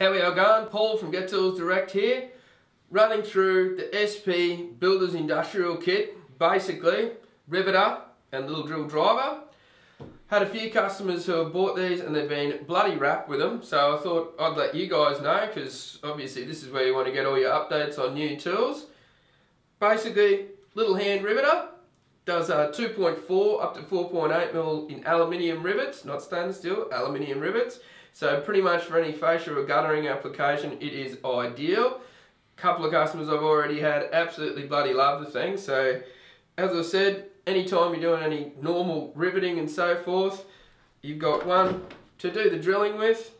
How we are going? Paul from Get Tools Direct here, running through the SP Builders Industrial Kit, basically riveter and little drill driver. Had a few customers who have bought these and they've been bloody rapt with them, so I thought I'd let you guys know because obviously this is where you want to get all your updates on new tools. Basically, little hand riveter, does uh, 2.4 up to 4.8 mil in aluminium rivets, not stainless steel, aluminium rivets. So pretty much for any fascia or guttering application, it is ideal. A couple of customers I've already had absolutely bloody love the thing. So as I said, anytime you're doing any normal riveting and so forth, you've got one to do the drilling with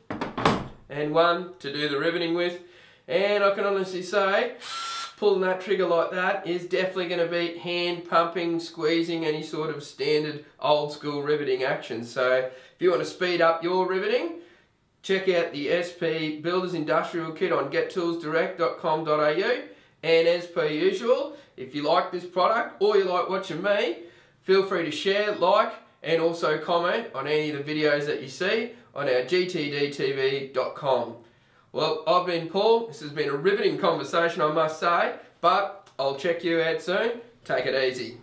and one to do the riveting with. And I can honestly say, pulling that trigger like that is definitely going to beat hand pumping, squeezing, any sort of standard old school riveting action. So if you want to speed up your riveting, check out the SP Builders Industrial Kit on gettoolsdirect.com.au and as per usual, if you like this product or you like watching me, feel free to share, like and also comment on any of the videos that you see on our gtdtv.com. Well, I've been Paul. This has been a riveting conversation, I must say, but I'll check you out soon. Take it easy.